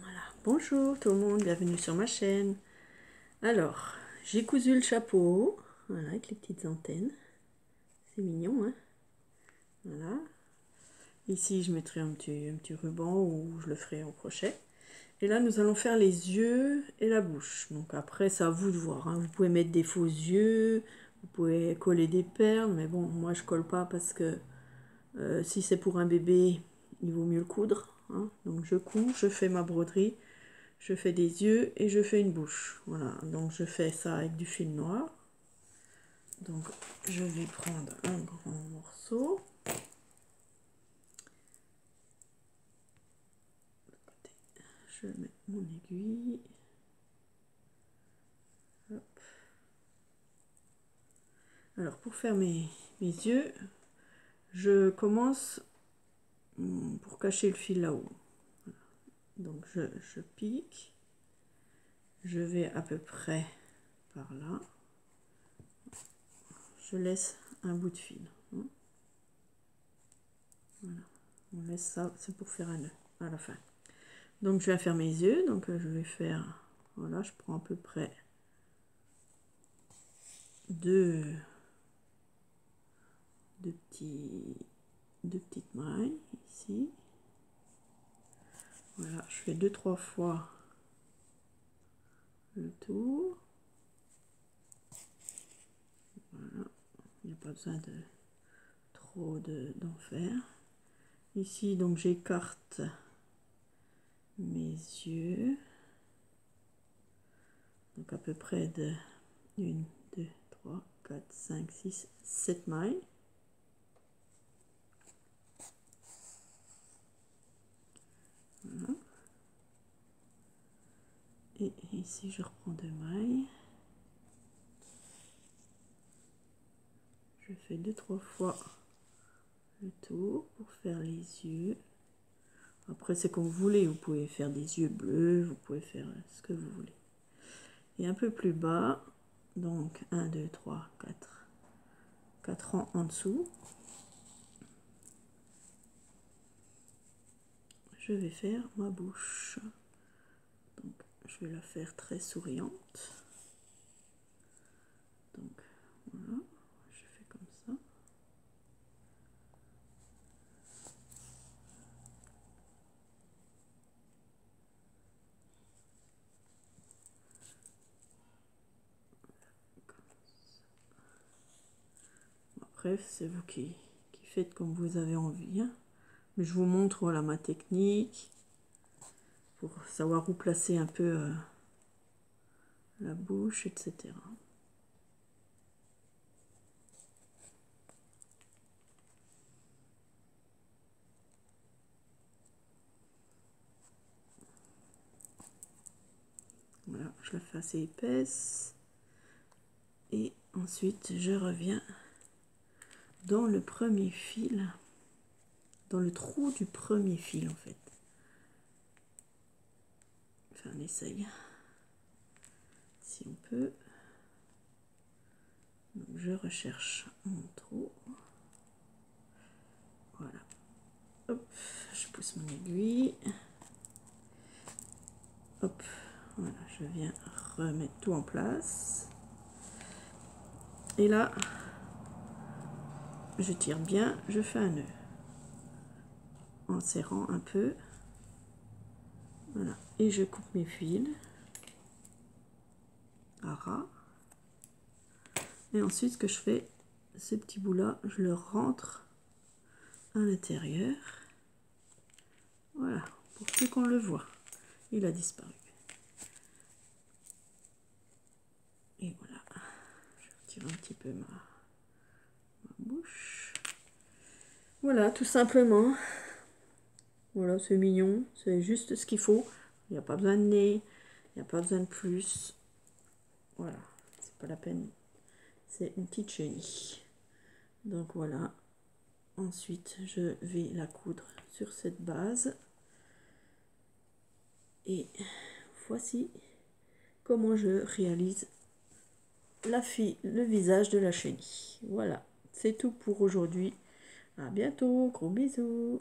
Voilà, bonjour tout le monde, bienvenue sur ma chaîne. Alors, j'ai cousu le chapeau, avec les petites antennes. C'est mignon, hein Voilà. Ici, je mettrai un petit, un petit ruban ou je le ferai au crochet. Et là, nous allons faire les yeux et la bouche. Donc après, c'est à vous de voir. Hein. Vous pouvez mettre des faux yeux, vous pouvez coller des perles, mais bon, moi je colle pas parce que euh, si c'est pour un bébé, il vaut mieux le coudre. Hein. Donc je couds, je fais ma broderie, je fais des yeux et je fais une bouche. Voilà, donc je fais ça avec du fil noir. Donc je vais prendre un grand morceau. Je mets mon aiguille. Alors pour faire mes, mes yeux, je commence pour cacher le fil là-haut. Donc je, pique, je vais à peu près par là, je laisse un bout de fil. Voilà, on laisse ça, c'est pour faire un nœud à la fin. Donc je vais faire mes yeux, donc je vais faire, voilà, je prends à peu près deux, deux petits deux petites mailles ici. Voilà, je fais deux trois fois le tour. Voilà, il n'y a pas besoin de trop d'en faire. Ici, donc j'écarte mes yeux. Donc à peu près de 1, 2, 3, 4, 5, 6, 7 mailles. Et ici, je reprends deux mailles. Je fais deux, trois fois le tour pour faire les yeux. Après, c'est comme vous voulez. Vous pouvez faire des yeux bleus, vous pouvez faire ce que vous voulez. Et un peu plus bas, donc 1, 2, 3, 4, 4 rangs en dessous. je vais faire ma bouche. Vais la faire très souriante. Donc, voilà, je fais comme ça. Après, c'est vous qui, qui faites comme vous avez envie. Hein. Mais je vous montre voilà ma technique pour savoir où placer un peu euh, la bouche, etc. Voilà, je la fais assez épaisse. Et ensuite, je reviens dans le premier fil dans le trou du premier fil en fait. Enfin, on essaye. Si on peut. je recherche mon trou. Voilà. Hop, je pousse mon aiguille. Hop, voilà, je viens remettre tout en place. Et là, je tire bien, je fais un nœud en serrant un peu. Voilà. Je coupe mes fils à ras. Et ensuite, ce que je fais, ce petit bout là, je le rentre à l'intérieur. Voilà, pour plus qu'on le voit. Il a disparu. Et voilà. Je retire un petit peu ma bouche. Voilà, tout simplement. Voilà, c'est mignon, c'est juste ce qu'il faut. Il n'y a pas besoin de nez, il n'y a pas besoin de plus. Voilà, c'est pas la peine. C'est une petite chenille. Donc voilà. Ensuite, je vais la coudre sur cette base. Et voici comment je réalise la fille, le visage de la chenille. Voilà, c'est tout pour aujourd'hui. À bientôt, gros bisous.